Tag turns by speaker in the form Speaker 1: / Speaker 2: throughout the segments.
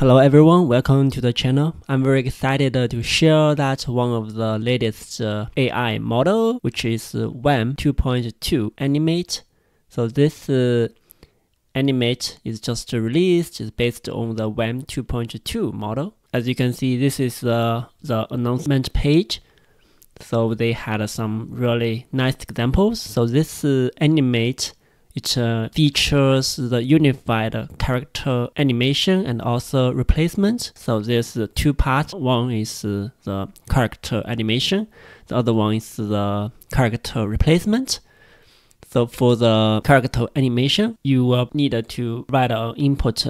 Speaker 1: Hello everyone, welcome to the channel. I'm very excited uh, to share that one of the latest uh, AI model, which is uh, Wan 2.2 Animate. So this uh, Animate is just released, is based on the Wan 2.2 model. As you can see, this is the, the announcement page. So they had some really nice examples. So this Animate it uh, features the unified character animation and also replacement. So there's two parts. One is the character animation. The other one is the character replacement. So for the character animation, you will need to write an input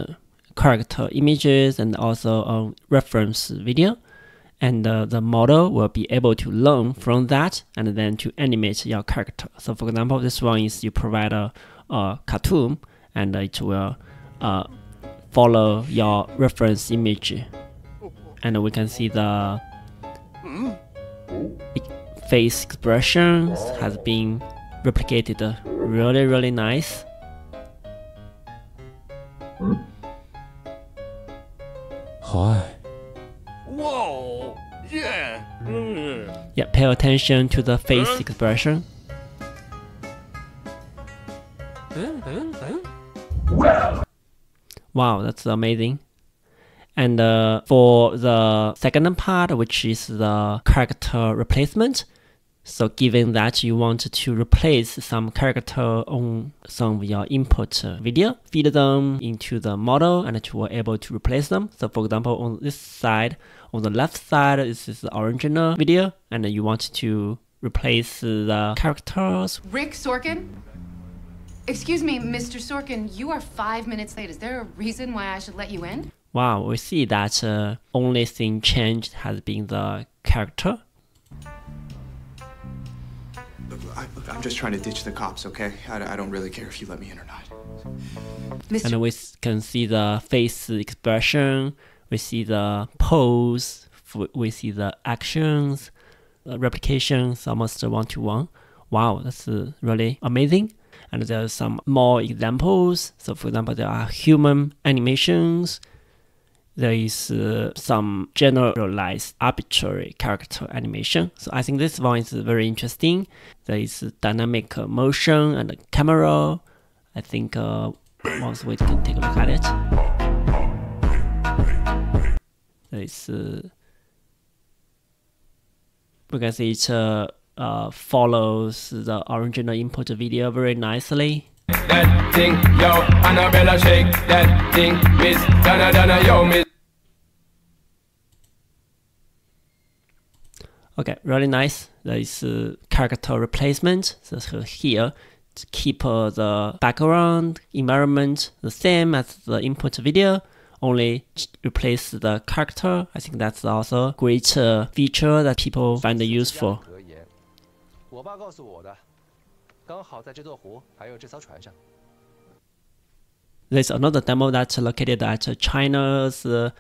Speaker 1: character images and also a reference video. And uh, the model will be able to learn from that and then to animate your character. So for example, this one is you provide a uh, cartoon and it will uh, follow your reference image. And we can see the face expressions has been replicated really really nice
Speaker 2: Whoa! Yeah.
Speaker 1: yeah pay attention to the face expression Wow, that's amazing. And uh, for the second part, which is the character replacement, so given that you want to replace some character on some of your input video, feed them into the model and you are able to replace them. So for example, on this side, on the left side, this is the original video and you want to replace the characters.
Speaker 3: Rick Sorkin? Excuse me, Mr. Sorkin, you are five minutes late. Is there a reason why I should let you in?
Speaker 1: Wow, we see that uh, only thing changed has been the character.
Speaker 4: Look, I, am just trying to ditch the cops, okay? I, I, don't really care if you let me in or not.
Speaker 1: Mr. And we can see the face expression, we see the pose, we see the actions, the replications almost one to one. Wow, that's uh, really amazing and there are some more examples. So for example, there are human animations. There is uh, some generalized arbitrary character animation. So I think this one is very interesting. There is dynamic motion and camera. I think uh, once we can take a look at it. There is uh, see it's uh, uh, follows the original input video very nicely. That thing, yo, Annabella shake that thing, Miss yo, Miss. Okay, really nice. There is character replacement. So here, to keep uh, the background environment the same as the input video, only replace the character. I think that's also a great uh, feature that people find useful. 我爸告诉我的，刚好在这座湖还有这艘船上。There's another demo that's located at China's uh,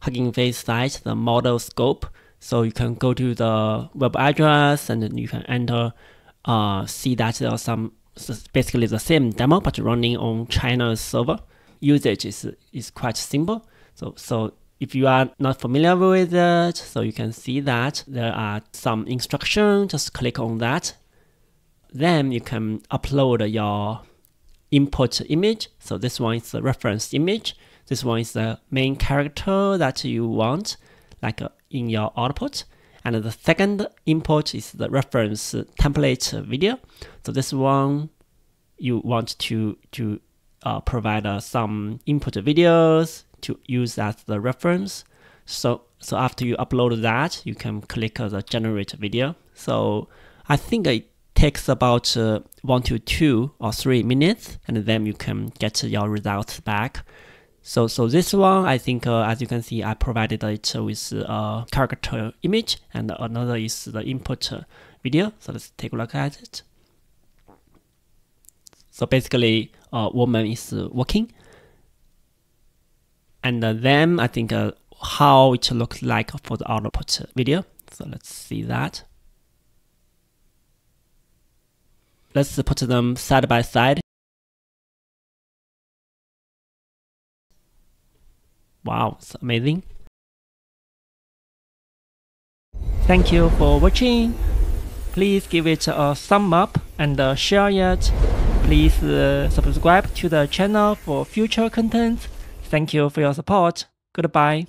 Speaker 1: Hugging Face site, the ModelScope. So you can go to the web address and you can enter, uh, see that there are some basically the same demo but running on China's server. Usage is is quite simple. So so if you are not familiar with it, so you can see that there are some instructions, just click on that. Then you can upload your input image. So this one is the reference image. This one is the main character that you want, like uh, in your output. And the second input is the reference template video. So this one you want to to uh, provide uh, some input videos, to use as the reference. So, so after you upload that, you can click the generate video. So I think it takes about uh, one to two or three minutes, and then you can get your results back. So, so this one, I think, uh, as you can see, I provided it with a character image, and another is the input video. So let's take a look at it. So basically, a woman is walking, and uh, then I think uh, how it looks like for the output video. So let's see that. Let's put them side by side. Wow, it's amazing. Thank you for watching. Please give it a thumb up and uh, share it. Please uh, subscribe to the channel for future content. Thank you for your support. Goodbye.